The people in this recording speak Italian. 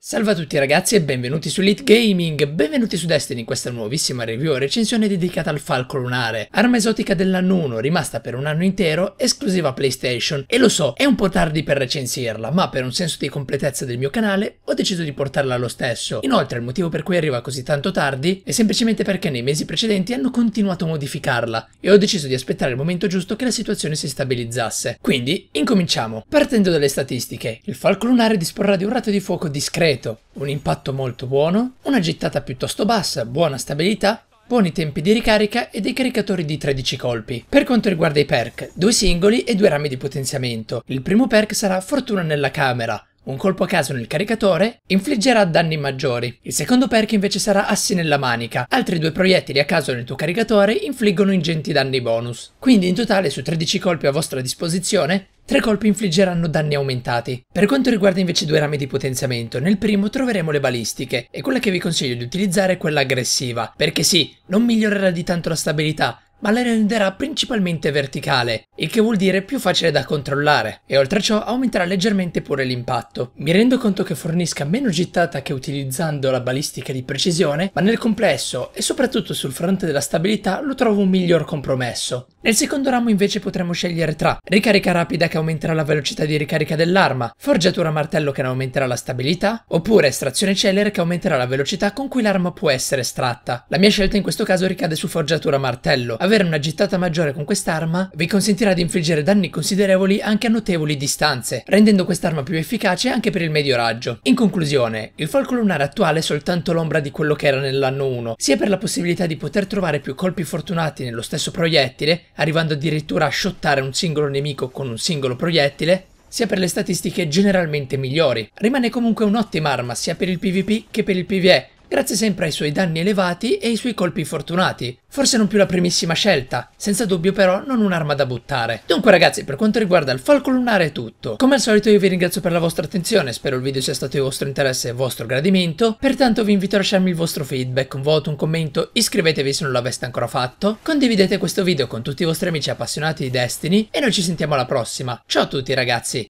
Salve a tutti ragazzi e benvenuti su Elite Gaming, benvenuti su Destiny in questa nuovissima review e recensione dedicata al falco lunare, arma esotica dell'anno 1 rimasta per un anno intero, esclusiva PlayStation e lo so, è un po' tardi per recensirla, ma per un senso di completezza del mio canale ho deciso di portarla lo stesso. Inoltre il motivo per cui arriva così tanto tardi è semplicemente perché nei mesi precedenti hanno continuato a modificarla e ho deciso di aspettare il momento giusto che la situazione si stabilizzasse. Quindi, incominciamo. Partendo dalle statistiche, il falco lunare disporrà di un rato di fuoco discreto un impatto molto buono, una gittata piuttosto bassa, buona stabilità, buoni tempi di ricarica e dei caricatori di 13 colpi. Per quanto riguarda i perk, due singoli e due rami di potenziamento. Il primo perk sarà Fortuna nella camera, un colpo a caso nel caricatore infliggerà danni maggiori. Il secondo perk invece sarà assi nella manica. Altri due proiettili a caso nel tuo caricatore infliggono ingenti danni bonus. Quindi in totale su 13 colpi a vostra disposizione Tre colpi infliggeranno danni aumentati. Per quanto riguarda invece due rami di potenziamento, nel primo troveremo le balistiche e quella che vi consiglio di utilizzare è quella aggressiva, perché sì, non migliorerà di tanto la stabilità, ma la renderà principalmente verticale, il che vuol dire più facile da controllare, e oltre a ciò aumenterà leggermente pure l'impatto. Mi rendo conto che fornisca meno gittata che utilizzando la balistica di precisione, ma nel complesso, e soprattutto sul fronte della stabilità, lo trovo un miglior compromesso. Nel secondo ramo invece potremo scegliere tra ricarica rapida che aumenterà la velocità di ricarica dell'arma, forgiatura martello che ne aumenterà la stabilità, oppure estrazione celere che aumenterà la velocità con cui l'arma può essere estratta. La mia scelta in questo caso ricade su forgiatura martello, avere una gittata maggiore con quest'arma vi consentirà di infliggere danni considerevoli anche a notevoli distanze, rendendo quest'arma più efficace anche per il medio raggio. In conclusione, il falco lunare attuale è soltanto l'ombra di quello che era nell'anno 1, sia per la possibilità di poter trovare più colpi fortunati nello stesso proiettile, arrivando addirittura a shottare un singolo nemico con un singolo proiettile, sia per le statistiche generalmente migliori. Rimane comunque un'ottima arma sia per il PvP che per il PvE, grazie sempre ai suoi danni elevati e ai suoi colpi fortunati. Forse non più la primissima scelta, senza dubbio però non un'arma da buttare. Dunque ragazzi, per quanto riguarda il falco lunare è tutto. Come al solito io vi ringrazio per la vostra attenzione, spero il video sia stato di vostro interesse e vostro gradimento, pertanto vi invito a lasciarmi il vostro feedback, un voto, un commento, iscrivetevi se non l'aveste ancora fatto, condividete questo video con tutti i vostri amici appassionati di Destiny e noi ci sentiamo alla prossima. Ciao a tutti ragazzi!